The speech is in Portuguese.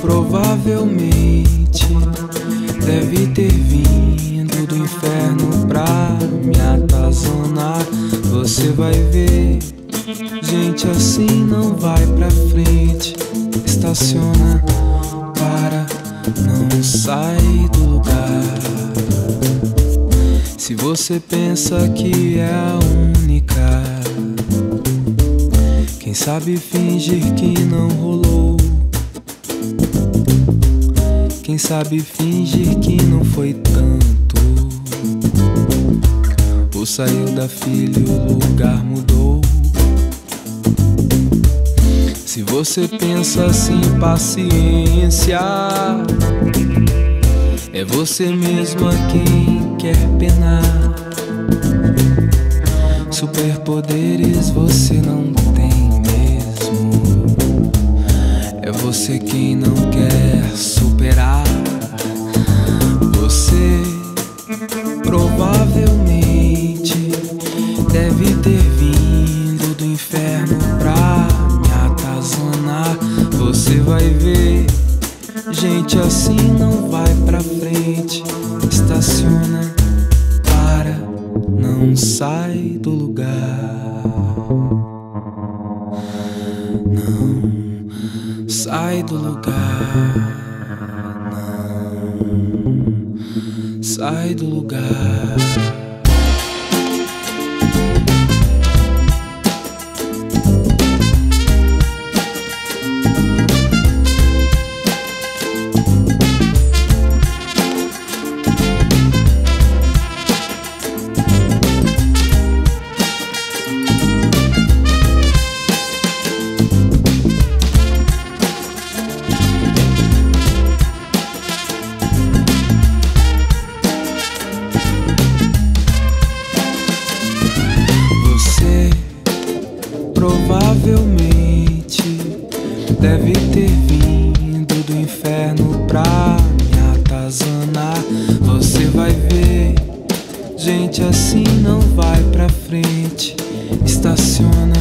Provavelmente deve ter vindo do inferno pra me atazanar. Você vai ver, gente assim não vai pra frente. Estaciona, para, não sai do lugar. Se você pensa que é a única. Quem sabe fingir que não rolou? Quem sabe fingir que não foi tanto? Ou saiu da filha e o lugar mudou? Se você pensa assim, paciência. É você mesma quem quer penar. Superpoderes você não tem mesmo. É você quem não quer superar. Você Você vai ver, gente assim não vai pra frente. Estaciona, para, não sai do lugar. Não sai do lugar. Não sai do lugar. Provavelmente deve ter vindo do inferno pra me atazanar. Você vai ver, gente assim não vai pra frente. Estaciona,